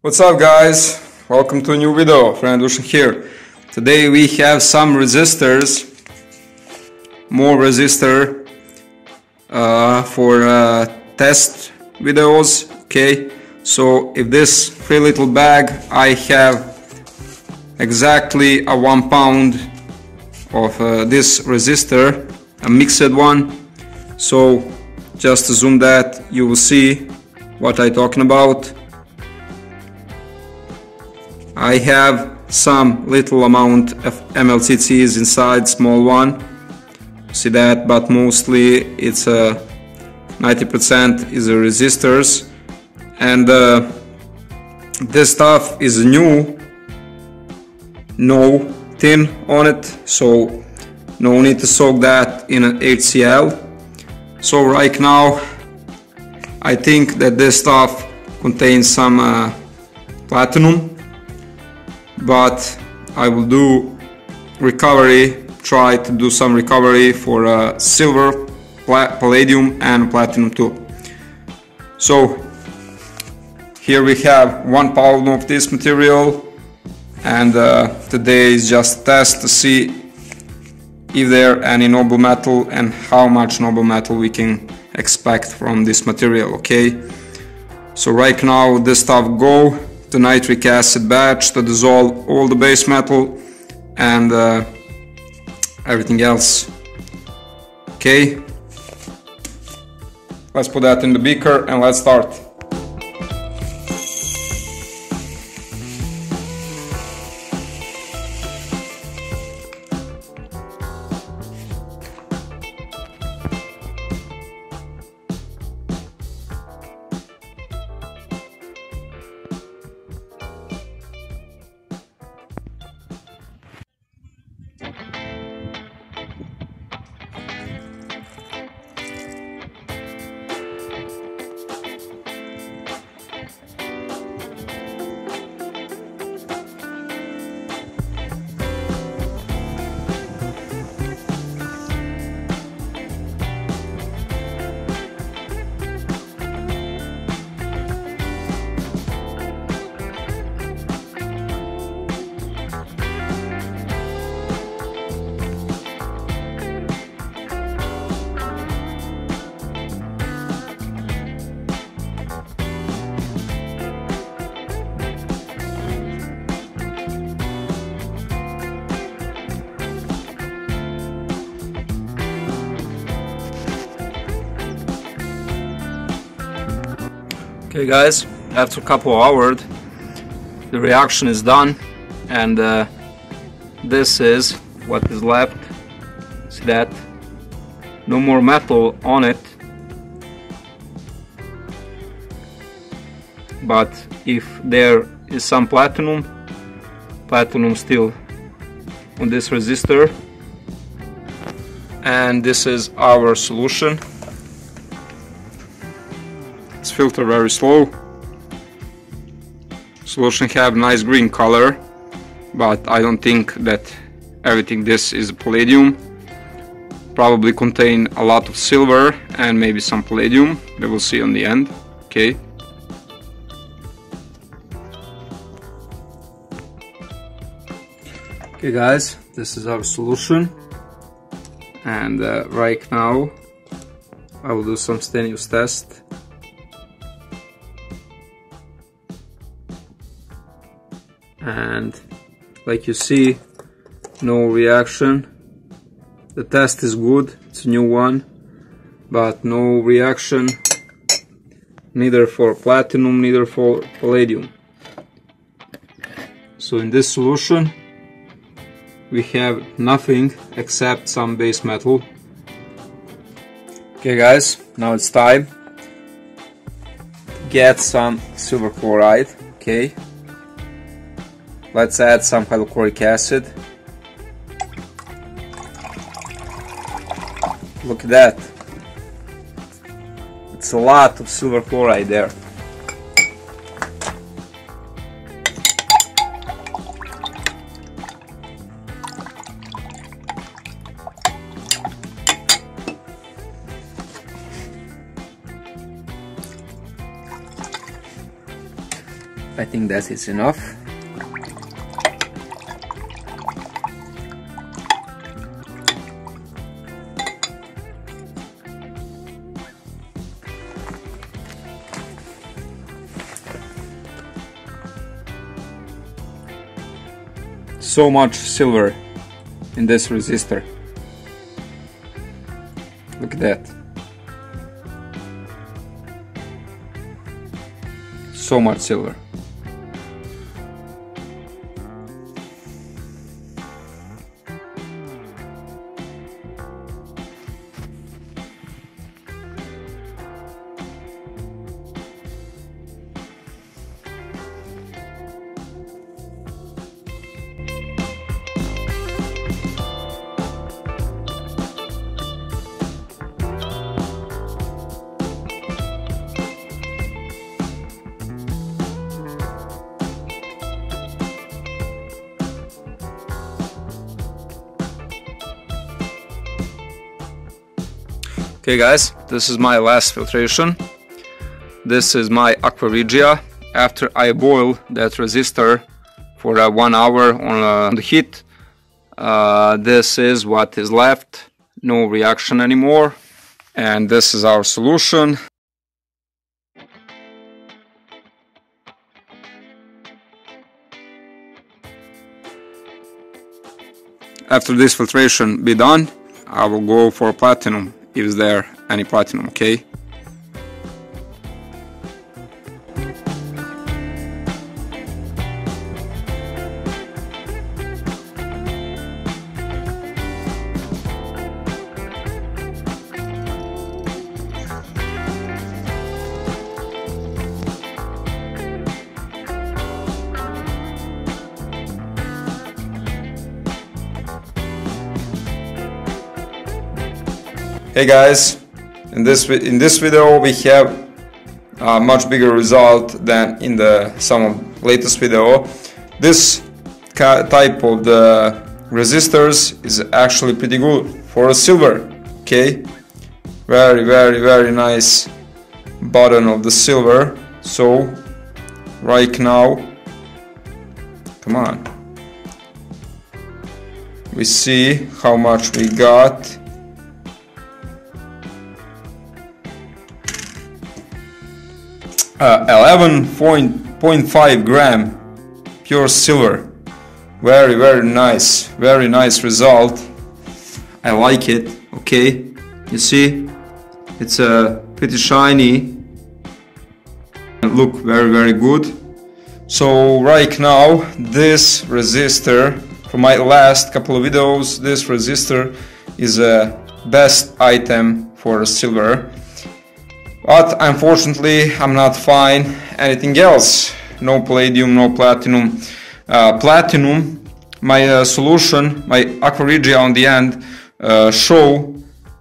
What's up guys? Welcome to a new video, friend Dusan here. Today we have some resistors, more resistor uh, for uh, test videos, okay? So if this free little bag, I have exactly a one pound of uh, this resistor, a mixed one. So just zoom that, you will see what I talking about. I have some little amount of MLCCs inside, small one. See that, but mostly it's a 90% is a resistors, and uh, this stuff is new, no tin on it, so no need to soak that in an HCl. So right now, I think that this stuff contains some uh, platinum but I will do recovery try to do some recovery for uh, silver palladium and platinum too. So here we have one pound of this material and uh, today is just test to see if there any noble metal and how much noble metal we can expect from this material okay? So right now this stuff go the nitric acid batch to dissolve all the base metal and uh, everything else. Okay, let's put that in the beaker and let's start. Okay guys, after a couple of hours the reaction is done and uh, this is what is left. See that? No more metal on it. But if there is some platinum, platinum still on this resistor and this is our solution filter very slow. Solution have nice green color, but I don't think that everything this is palladium. Probably contain a lot of silver and maybe some palladium. We will see on the end. Okay. Okay guys, this is our solution and uh, right now I will do some stannous test and like you see no reaction. The test is good. It's a new one. But no reaction. Neither for platinum neither for palladium. So in this solution we have nothing except some base metal. Okay guys now it's time get some silver chloride okay Let's add some hydrochloric acid. Look at that. It's a lot of silver chloride there. I think that is enough. So much silver in this resistor. Look at that. So much silver. Okay guys, this is my last filtration. This is my Aqua Regia. After I boil that resistor for uh, one hour on, uh, on the heat, uh, this is what is left. No reaction anymore. And this is our solution. After this filtration be done, I will go for platinum is there any platinum okay Hey guys, in this in this video we have a much bigger result than in the some latest video. This type of the resistors is actually pretty good for a silver. Okay, very very very nice button of the silver. So right now, come on, we see how much we got 11.5 gram pure silver. Very very nice very nice result. I like it okay? You see it's a uh, pretty shiny. Look very very good. So right now this resistor from my last couple of videos this resistor is a best item for silver but unfortunately I'm not fine. Anything else? No palladium no platinum. Uh, platinum my uh, solution my aqua regia on the end uh, show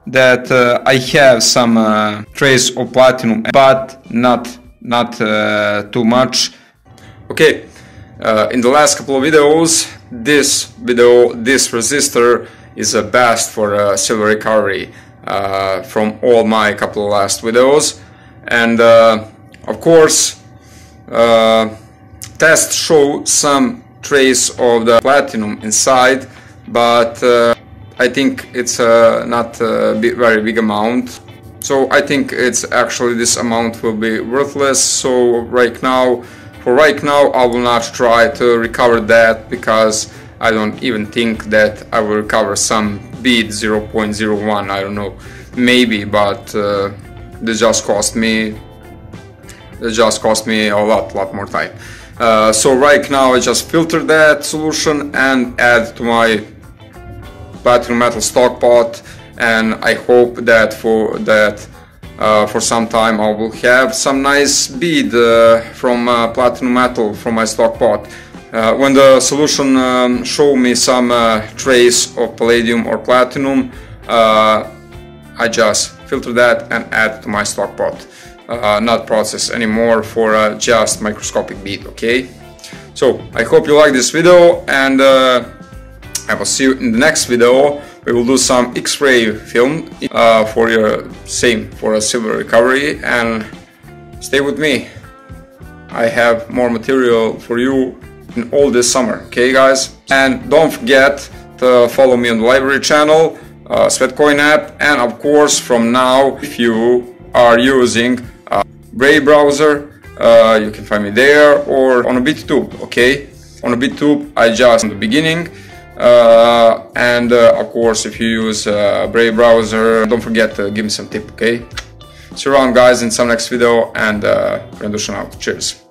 that uh, I have some uh, trace of platinum but not not uh, too much. Okay in the last couple of videos this video this resistor is a best for silver recovery uh, from all my couple of last videos and uh, of course uh, tests show some trace of the platinum inside but uh, I think it's uh, not a very big amount. So I think it's actually this amount will be worthless. So right now for right now I will not try to recover that because I don't even think that I will recover some bead 0.01 I don't know. Maybe but uh, this just cost me this just cost me a lot lot more time. Uh, so right now I just filter that solution and add to my platinum metal stock pot and I hope that for that uh, for some time I will have some nice bead uh, from uh, platinum metal from my stock pot when the solution um, show me some uh, trace of palladium or platinum, uh, I just filter that and add to my stock pot. Uh, not process anymore for uh, just microscopic bead, okay? So, I hope you like this video and uh, I will see you in the next video. We will do some X-ray film for your same, for a silver recovery and stay with me. I have more material for you all this summer, okay guys? And don't forget to follow me on the LBRY channel, uh, Sweatcoin app, and of course from now, if you are using a Brave browser, uh, you can find me there or on a BitTube, okay? On a BitTube, I just in the beginning, uh, and uh, of course if you use uh, Brave browser, don't forget to give me some tip, okay? See you around guys in some next video and uh, out. Cheers.